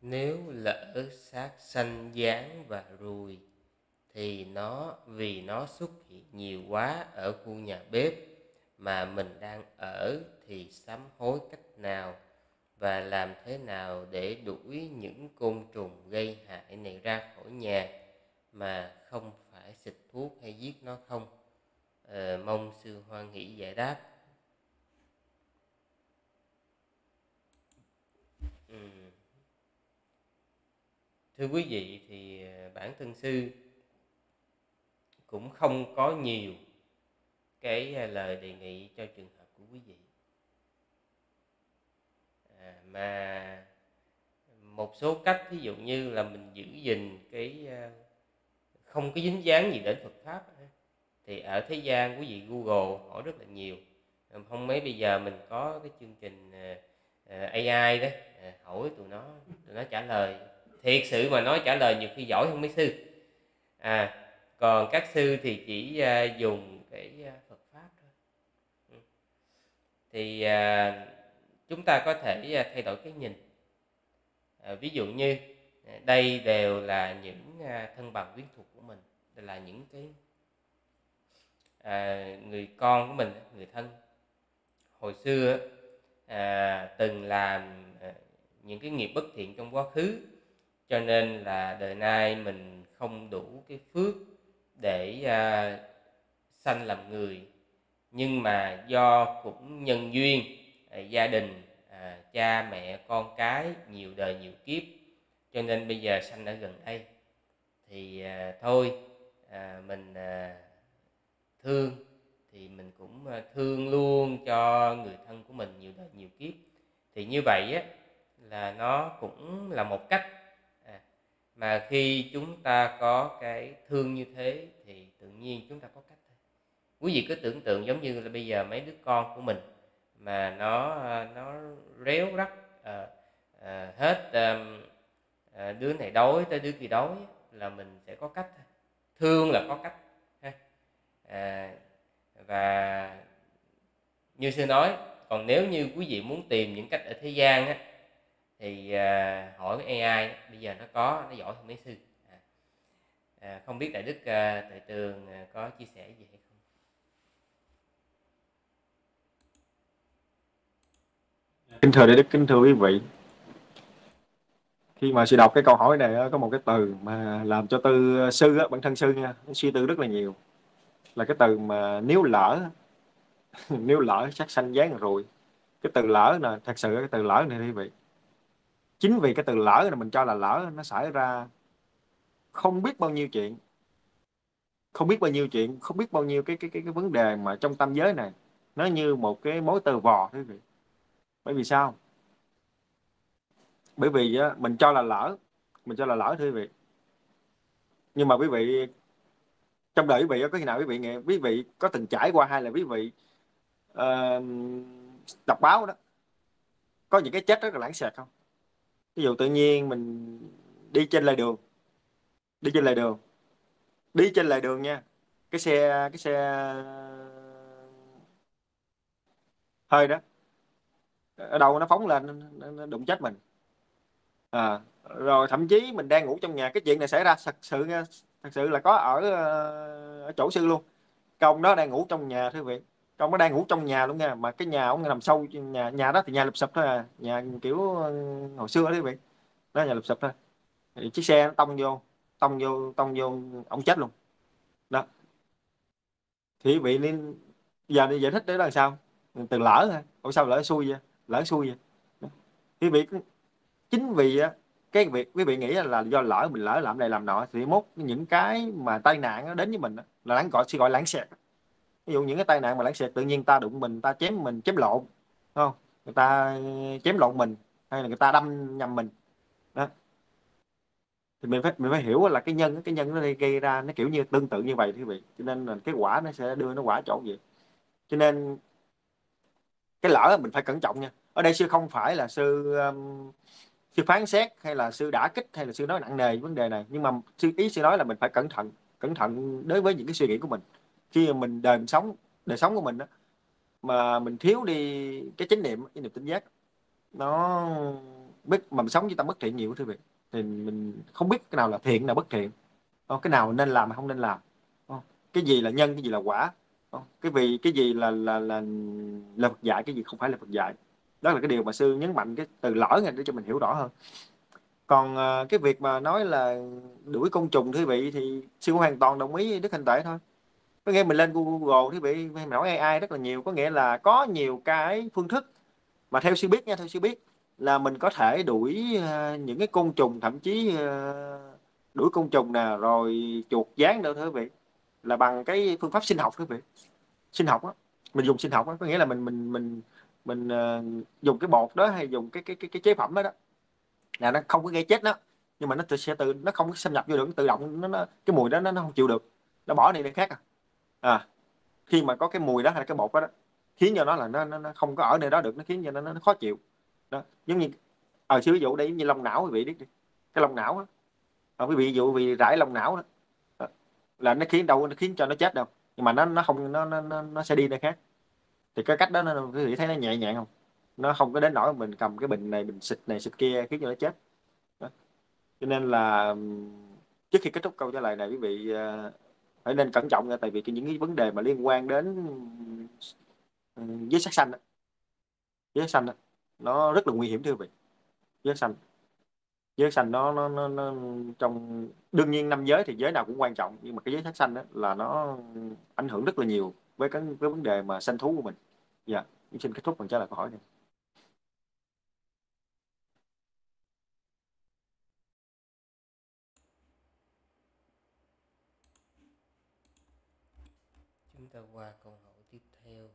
nếu lỡ sát sanh gián và ruồi thì nó vì nó xuất hiện nhiều quá ở khu nhà bếp mà mình đang ở thì sám hối cách nào và làm thế nào để đuổi những côn trùng gây hại này ra khỏi nhà mà không phải xịt thuốc hay giết nó không? Ờ, mong sư hoan hỷ giải đáp. Thưa quý vị thì ờ, bản thân sư cũng không có nhiều cái lời đề nghị cho trường hợp của quý vị. À, mà một số cách ví dụ như là mình giữ gìn cái không có dính dáng gì đến Phật pháp thì ở thế gian quý vị Google hỏi rất là nhiều. À, không mấy bây giờ mình có cái chương trình ờ, ờ, AI đó à, hỏi tụi nó tụi nó trả lời thiệt sự mà nói trả lời nhiều khi giỏi hơn mấy sư. À còn các sư thì chỉ uh, dùng cái uh, Phật pháp thôi. Ừ. thì uh, chúng ta có thể uh, thay đổi cái nhìn. Uh, ví dụ như đây đều là những uh, thân bằng quyến thuộc của mình. Đây là những cái uh, người con của mình người thân. Hồi xưa uh, từng làm uh, những cái nghiệp bất thiện trong quá khứ cho nên là đời nay mình không đủ cái phước để à, sanh làm người. Nhưng mà do cũng nhân duyên à, gia đình à, cha mẹ con cái nhiều đời nhiều kiếp. Cho nên bây giờ sanh ở gần đây. Thì à, thôi à, mình à, thương thì mình cũng à, thương luôn cho người thân của mình nhiều đời nhiều kiếp. Thì như vậy á là nó cũng là một cách mà khi chúng ta có cái thương như thế thì tự nhiên chúng ta có cách thôi. Quý vị cứ tưởng tượng giống như là bây giờ mấy đứa con của mình mà nó à, nó réo rắt à, à, hết à, đứa này đói tới đứa kia đói là mình sẽ có cách thương là có cách ha. À, và như sư nói còn nếu như quý vị muốn tìm những cách ở thế gian á thì à, hỏi cái AI bây giờ nó có nó giỏi hơn mấy sư. À, à, không biết đại đức à, tại tường à, có chia sẻ gì hay không? Kính thưa đại đức kính thưa quý vị. Khi mà sư đọc cái câu hỏi này có một cái từ mà làm cho tư sư bản thân sư nha suy tư rất là nhiều. Là cái từ mà nếu lỡ nếu lỡ chắc sanh dán rồi. Cái từ lỡ nè thật sự cái từ lỡ này quý vị chính vì cái từ lỡ này mình cho là lỡ nó xảy ra không biết bao nhiêu chuyện. Không biết bao nhiêu chuyện không biết bao nhiêu cái cái cái, cái vấn đề mà trong tâm giới này. Nó như một cái mối tơ vò quý vị. Bởi vì sao? Bởi vì á, mình cho là lỡ mình cho là lỡ thưa quý vị. Nhưng mà quý vị trong đời quý vị có khi nào quý vị nghe quý vị có từng trải qua hay là quý vị uh, đọc báo đó có những cái chết rất là lãng xẹt không? Ví dụ tự nhiên mình đi trên lề đường đi trên lề đường đi trên lề đường nha. Cái xe cái xe hơi đó ở đâu nó phóng lên nó, đụng chết mình. À, rồi thậm chí mình đang ngủ trong nhà cái chuyện này xảy ra thật sự thật sự là có ở ờ, ở chỗ sư luôn. Công đó đang ngủ trong nhà thưa vị ông nó đang ngủ trong nhà luôn nha, mà cái nhà ông nằm sâu, nhà nhà đó thì nhà lụp sụp thôi à. Nhà kiểu ờ, hồi xưa đấy vậy đó, nhà lụp sụp thôi. Thì chiếc xe nó tông vô tông vô tông vô, ông chết luôn. Đó. Thì bị vị nên, giờ đi giải thích đấy là sao? Từ lỡ thôi ủa sao lỡ xui vậy, lỡ xui vậy. Quý vị chính vì cái việc, quý vị nghĩ là do lỡ mình lỡ làm này làm nọ thì mốt những cái mà tai nạn nó đến với mình là lãng gọi, sẽ gọi lãng xẹt ví dụ những cái tai nạn mà lãng xẹt tự nhiên ta đụng mình ta chém mình chém lộn không? Người ta chém lộn mình hay là người ta đâm nhầm mình. Đó. Thì mình phải mình phải hiểu là cái nhân cái nhân nó gây ra nó kiểu như tương tự như vậy quý vị. Cho nên là cái quả nó sẽ đưa nó quả chỗ vậy cho nên cái lỡ mình phải cẩn trọng nha. Ở đây sư không phải là sư um, sư phán xét hay là sư đã kích hay là sư nói nặng nề vấn đề này. Nhưng mà sư ý sư nói là mình phải cẩn thận cẩn thận đối với những cái suy nghĩ của mình khi mà mình đời mình sống, đời sống của mình đó mà mình thiếu đi cái chánh niệm, cái niệm tỉnh giác, nó biết mà mình sống với tâm bất thiện nhiều, thưa vị, thì mình không biết cái nào là thiện nào bất thiện. Ờ, cái nào nên làm mà không nên làm. Ờ, cái gì là nhân, cái gì là quả. Ờ, cái vì cái gì là là là là Phật dạy, cái gì không phải là Phật dạy. Đó là cái điều mà sư nhấn mạnh, cái từ lõi này để cho mình hiểu rõ hơn. Còn cái việc mà nói là đuổi côn trùng, thưa vị, thì sư hoàn toàn đồng ý đức hành tệ thôi có nghĩa mình lên google thì bị mình hỏi ai rất là nhiều có nghĩa là có nhiều cái phương thức. Mà theo sư biết nha theo sư biết là mình có thể đuổi ờ, những cái côn trùng thậm chí ờ, đuổi côn trùng nè rồi chuột dán đâu thưa vị là bằng cái phương pháp sinh học thưa vị. Sinh học á mình dùng sinh học á có nghĩa là mình mình mình mình uh, dùng cái bột đó hay dùng cái cái cái, cái chế phẩm đó đó. Là nó không có gây chết nó nhưng mà nó tự, sẽ tự nó không xâm nhập vô được tự động nó, nó cái mùi đó nó, nó không chịu được. Nó bỏ đi nơi khác à à khi mà có cái mùi đó hay cái bột đó, đó khiến cho nó là nó, nó, nó không có ở nơi đó được nó khiến cho nó, nó khó chịu. Đó giống như ở à, ví dụ đây như lông não quý vị biết đi cái lông não đó à, ờ, quý vị ví dụ vì rải lông não đó đó là nó khiến đâu nó khiến cho nó chết đâu nhưng mà nó nó không nó nó nó sẽ đi nơi khác. Thì cái cách đó nó quý vị thấy nó nhẹ nhàng không? Nó không có đến nỗi mình cầm cái bình này mình xịt này xịt kia khiến cho nó chết. Đó. cho nên là trước khi kết thúc câu trả lời này quý vị uh, phải nên cẩn trọng nha tại vì những cái vấn đề mà liên quan đến ừ, giới sắc xanh đó. giới sắc xanh đó, nó rất là nguy hiểm thưa quý vị giới xanh giới xanh nó, nó, nó, nó trong đương nhiên năm giới thì giới nào cũng quan trọng nhưng mà cái giới sắc xanh đó là nó ảnh hưởng rất là nhiều với cái cái vấn đề mà sanh thú của mình dạ yeah. xin kết thúc bằng trả lời câu hỏi này ta qua câu hỏi tiếp theo.